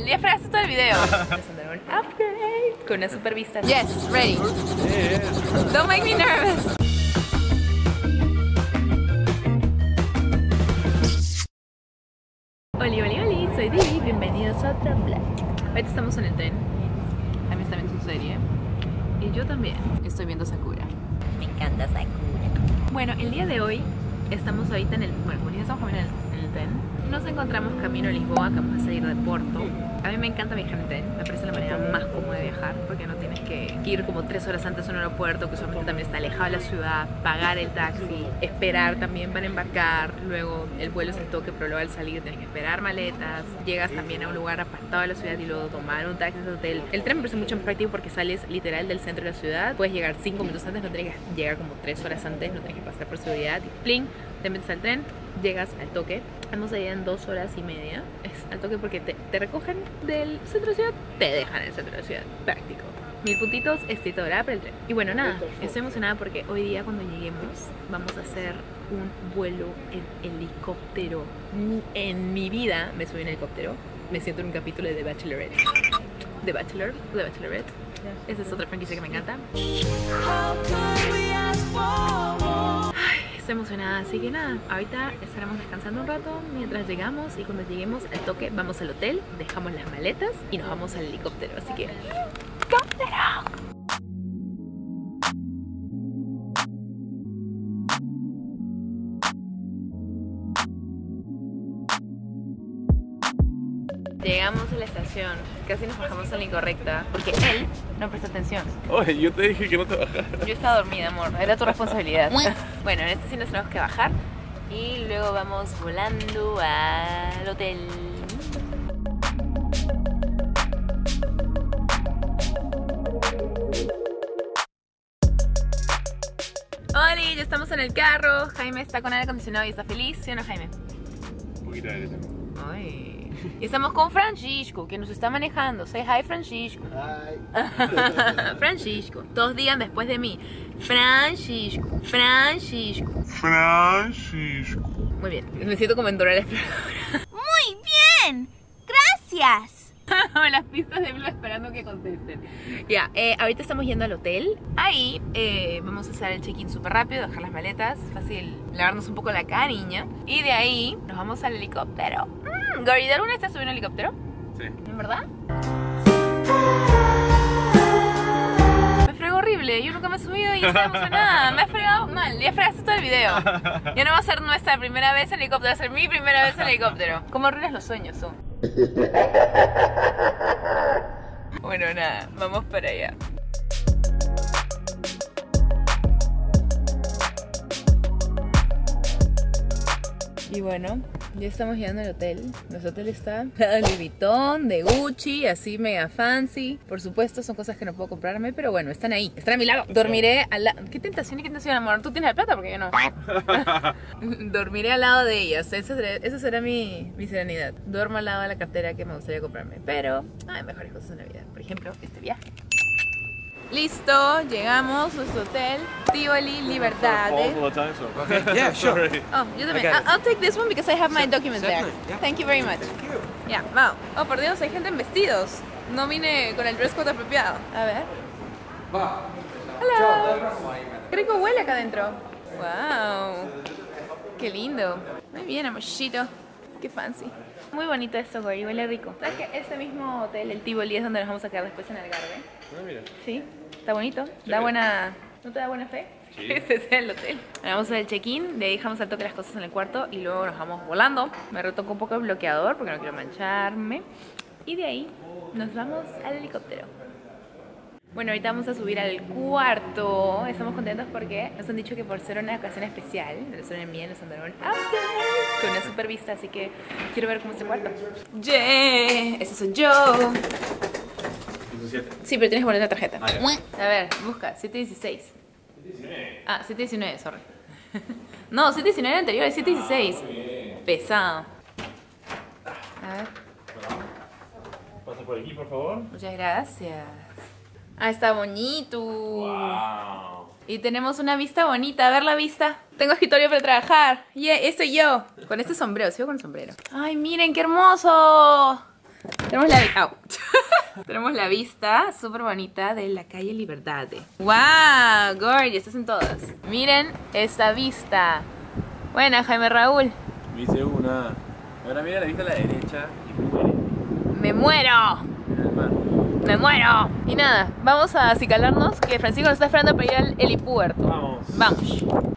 mal, ya fregaste todo el video. Un upgrade con una super vista. Yes, ready. Don't make me nervous. Oli, oli, oli, soy Divi, bienvenidos a otro vlog. Ahorita estamos en el tren. A mí está viendo su serie. Y yo también estoy viendo Sakura. Me encanta Sakura. Bueno, el día de hoy estamos ahorita en el... Bueno, como estamos en el, tren. Nos encontramos camino a Lisboa, que vamos a salir de Porto. A mí me encanta viajar en tren, me parece la manera más cómoda de viajar porque no tienes que ir como tres horas antes a un aeropuerto que usualmente también está alejado de la ciudad, pagar el taxi, esperar también para embarcar, luego el vuelo es el toque, pero luego al salir tienes que esperar maletas, llegas también a un lugar apartado de la ciudad y luego tomar un taxi al hotel. El tren me parece mucho más práctico porque sales literal del centro de la ciudad, puedes llegar cinco minutos antes, no tienes que llegar como tres horas antes, no tienes que pasar por seguridad y pling, te metes al tren, llegas al toque. Vamos allá en dos horas y media. Es al toque porque te, te recogen del centro de ciudad, te dejan en el centro de ciudad. Práctico. Mil puntitos, estoy toda para el tren. Y bueno, nada, estoy emocionada porque hoy día cuando lleguemos vamos a hacer un vuelo en helicóptero. En mi vida me subí en helicóptero. Me siento en un capítulo de The Bachelorette. The Bachelor, The Bachelorette. Esa es otra franquicia que me encanta. Emocionada, así que nada, ahorita estaremos descansando un rato mientras llegamos y cuando lleguemos al toque vamos al hotel, dejamos las maletas y nos vamos al helicóptero, así que ¡Helicóptero! Llegamos a la estación, casi nos bajamos a la incorrecta porque él no presta atención. Oye, yo te dije que no te bajaras. Yo estaba dormida, amor. Era tu responsabilidad. bueno, en esta sí nos tenemos que bajar. Y luego vamos volando al hotel. Hola, ya estamos en el carro. Jaime está con aire acondicionado y está feliz, ¿sí o no, Jaime? Un poquito de aire. Ay. Y estamos con Francisco, que nos está manejando. Say hi, Francisco. Francisco. Todos digan después de mí. Francisco. Francisco. Francisco. Muy bien. Me siento como en Dora la Exploradora. Muy bien. Gracias. Las pistas de Blue esperando que contesten. Ya, eh, ahorita estamos yendo al hotel. Ahí eh, vamos a hacer el check-in súper rápido, dejar las maletas. Fácil lavarnos un poco la cariña. Y de ahí nos vamos al helicóptero. Gary, ¿de alguna vez te has subido en un helicóptero? Sí. ¿En verdad? Me fregó horrible, yo nunca me he subido y estoy emocionada. Me ha fregado mal, ya fregaste todo el video. Ya no va a ser nuestra primera vez en helicóptero, va a ser mi primera vez en helicóptero. ¿Cómo arruinas los sueños tú? Bueno, nada, vamos para allá. Y bueno, ya estamos llegando al hotel. Nuestro hotel está de Louis Vuitton, de Gucci, así mega fancy. Por supuesto, son cosas que no puedo comprarme, pero bueno, están ahí. Están a mi lado. Dormiré al lado. ¿Qué tentación y qué tentación, amor? Tú tienes la plata porque yo no. Dormiré al lado de ellas. Esa será, esa será mi, mi serenidad. Duermo al lado de la cartera que me gustaría comprarme. Pero hay mejores cosas en la vida. Por ejemplo, este viaje. Listo, llegamos a nuestro hotel. Tivoli Libertad. All the time, so. Okay, yeah, sure. Oh, yo también. got it. I- I'll take this one because I have my documents there. Yeah. Thank you very much. Ya, wow. Oh, por Dios, hay gente en vestidos. No vine con el dress code apropiado. A ver. Hola. Qué rico huele acá adentro. Wow. Qué lindo. Muy bien, amorcito. Qué fancy. Muy bonito esto, Gory. Huele rico. ¿Sabes que este mismo hotel, el Tivoli, es donde nos vamos a quedar después en Algarve? Ah, mira. Sí, está bonito. Da buena. ¿No te da buena fe? Sí. Ese sea el hotel. Ahora vamos a hacer el check-in, de ahí dejamos al toque las cosas en el cuarto y luego nos vamos volando. Me retoco un poco el bloqueador porque no quiero mancharme. Y de ahí nos vamos al helicóptero. Bueno, ahorita vamos a subir al cuarto. Estamos contentos porque nos han dicho que por ser una ocasión especial, zona de miel, nos han dado un update con una super vista, así que quiero ver cómo es el cuarto. ¡Yeah! Ese soy yo. 17. Sí, pero tienes que poner la tarjeta. Ah, ya. A ver, busca, 716. Ah, 719, sorry. No, 719 anterior, es 716. Pesado. A ver, Pasa por aquí, por favor. muchas gracias. Ah, está bonito. Wow. Y tenemos una vista bonita. A ver la vista. Tengo escritorio para trabajar. Yeah, este yo. Con este sombrero. Sigo con el sombrero. Ay, miren qué hermoso. Tenemos la, au. Tenemos la vista súper bonita de la calle Libertad. ¡Wow! Gorgeous, estás en todas. Miren esta vista. Buena, Jaime Raúl. Me hice una. Ahora mira la vista a la derecha y muere. ¡Me muero! Mira el mar. ¡Me muero! Y nada, vamos a acicalarnos que Francisco nos está esperando para ir al helipuerto. Vamos. Vamos.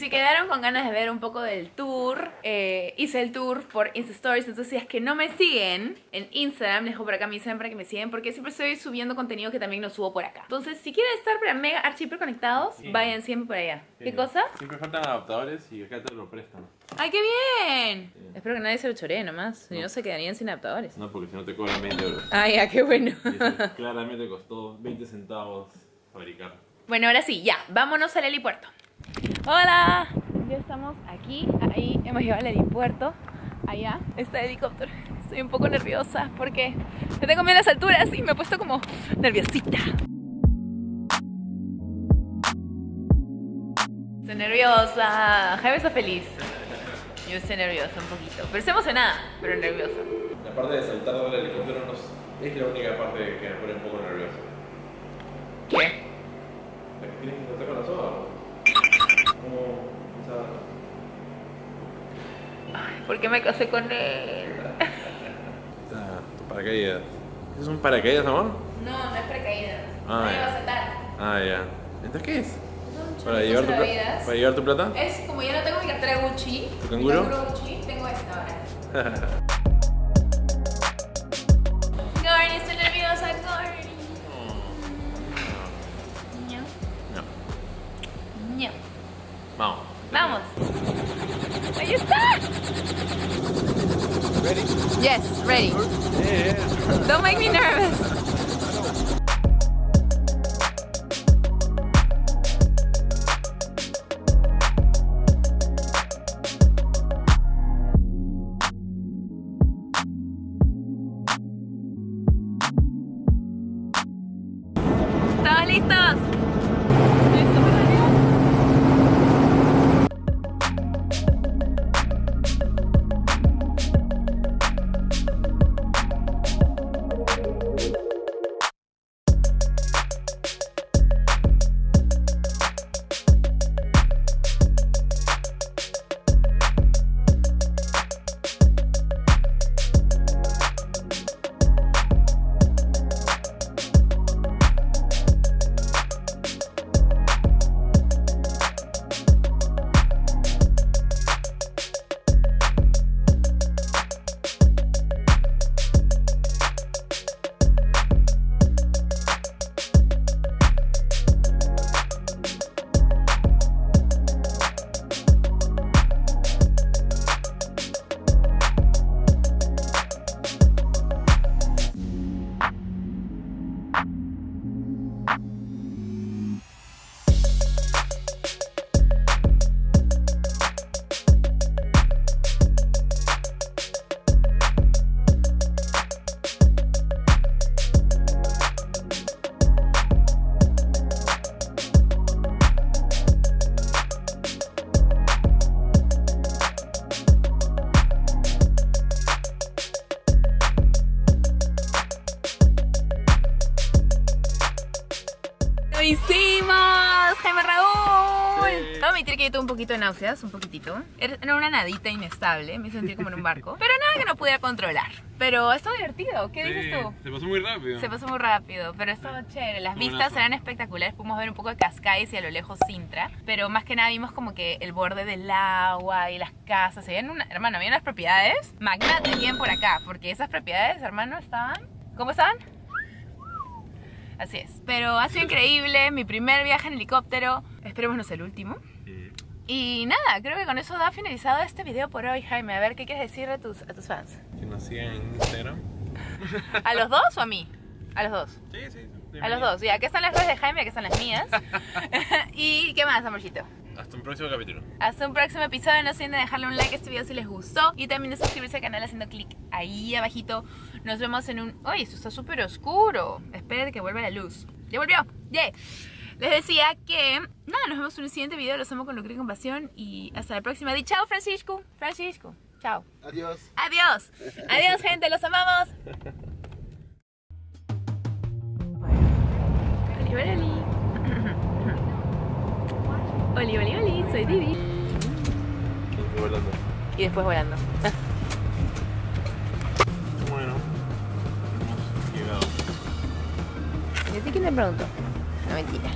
Si quedaron con ganas de ver un poco del tour, eh, hice el tour por Insta Stories. Entonces, si es que no me siguen en Instagram, les dejo por acá mi Instagram para que me sigan, porque siempre estoy subiendo contenido que también lo subo por acá. Entonces, si quieren estar mega archi hiper conectados, Sí. vayan siempre por allá. ¿Qué cosa? Siempre faltan adaptadores y acá te lo prestan. ¡Ay, qué bien! Sí. Espero que nadie se lo choree nomás, si no No. se quedarían sin adaptadores. No, porque si no te cobran 20 euros. ¡Ay, ya, qué bueno! Eso claramente costó 20 centavos fabricar. Bueno, ahora sí, ya, vámonos al helipuerto. Hola, ya estamos aquí, ahí hemos llegado al helipuerto. Allá está el helicóptero. Estoy un poco nerviosa porque me tengo miedo a las alturas y me he puesto como nerviosita. Estoy nerviosa. Jaime está feliz. Yo estoy nerviosa un poquito. Pero estoy emocionada, pero nerviosa. La parte de saltar del helicóptero no es la única parte que me pone un poco nervioso. ¿Qué? ¿La que tienes que saltar con la soga? Como esa... ¿Por qué me casé con él? Está tu paracaídas. ¿Es un paracaídas, amor? No, no es paracaídas. Ah, Nadie ya. va a saltar. Ah, ya. ¿Entonces qué es? ¿Para llevar, tu pla- salvavidas. ¿Para llevar tu plata? Es como yo no tengo mi cartera Gucci. ¿Tu mi canguro? Gucci, tengo esta ahora. Yes, ready. Yeah, Don't make me nervous. Hicimos! ¡Jaime Raúl! Sí. No admitir que yo tuve un poquito de náuseas, un poquitito. Era una nadita inestable, me sentí como en un barco. Pero nada que no pudiera controlar. Pero estuvo divertido, ¿qué dices tú? Se pasó muy rápido. Se pasó muy rápido, pero estuvo chévere. Las Buenazo. vistas eran espectaculares. Pudimos ver un poco de Cascais y a lo lejos Sintra. Pero más que nada vimos como que el borde del agua y las casas. Se una, hermano, había unas propiedades magnates bien por acá. Porque esas propiedades, hermano, estaban. ¿Cómo estaban? Así es. Pero ha sido increíble. Mi primer viaje en helicóptero. Esperemos no sea el último. Y nada, creo que con eso da finalizado este video por hoy, Jaime. A ver, ¿qué quieres decir a tus, a tus fans? Que nos sigan en Instagram. ¿A los dos o a mí? A los dos. Sí, sí. A los dos, ya, aquí están las redes de Jaime, aquí están las mías. ¿Y qué más, amorcito? Hasta un próximo capítulo. Hasta un próximo episodio. No se olviden de dejarle un like a este video si les gustó. Y también de suscribirse al canal haciendo clic ahí abajito. Nos vemos en un... ¡Uy! Esto está súper oscuro. Esperen que vuelva la luz. ¡Ya volvió! ¡Yay! Les decía que... Nada, nos vemos en un siguiente video. Los amo con lucro y compasión. Y hasta la próxima. Y chao, Francisco. Francisco. Chao. Adiós. Adiós. Adiós, gente. Los amamos. Oli, oli, oli, soy Didi. Y volando. Y después volando. Bueno. Hemos llegado. ¿Y a ti quién te preguntó? No, mentira.